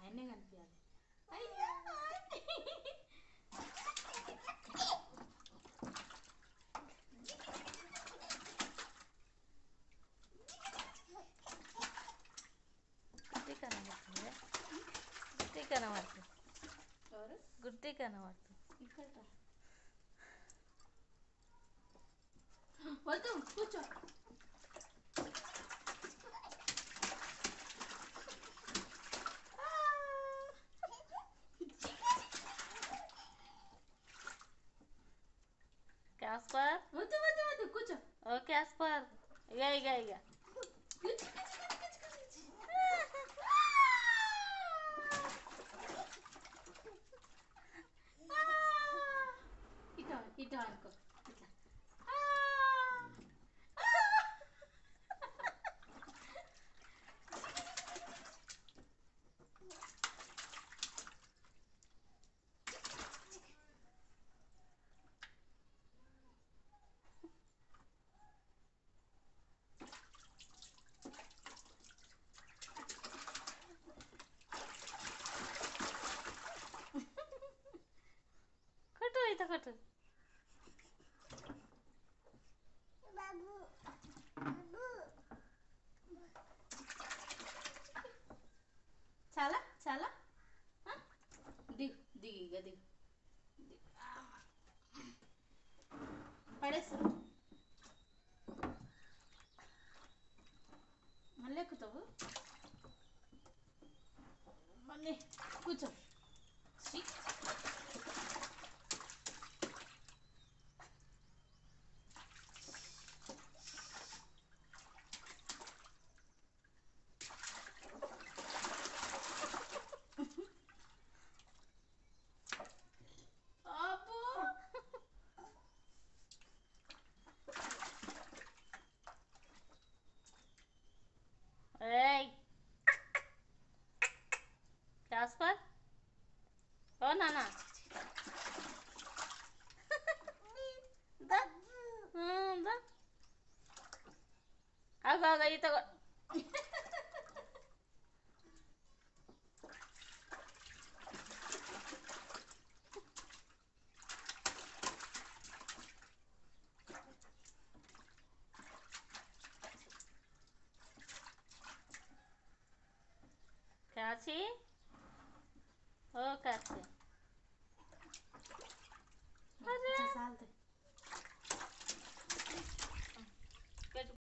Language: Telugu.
ఆయనే కనిపించాలి. గుడ్డి కనబడుతుంది గుడ్డి కనబడుతుంది గుడ్డి కనబడుతుంది ఇక్కడ కూర్చో. క్యాస్పర్ వద్దు వద్దు వద్దు కూర్చో ఓ క్యాస్పర్ ఇక ఇక ఇక చాలా చాలా. దిగు దిగు ఇక దిగు. పడేసు. మళ్ళీ ఎక్కుతావు? మళ్ళీ కూర్చో. রাজপাল ও না না। আগ আগ এই তগো Catchy? 好，开始。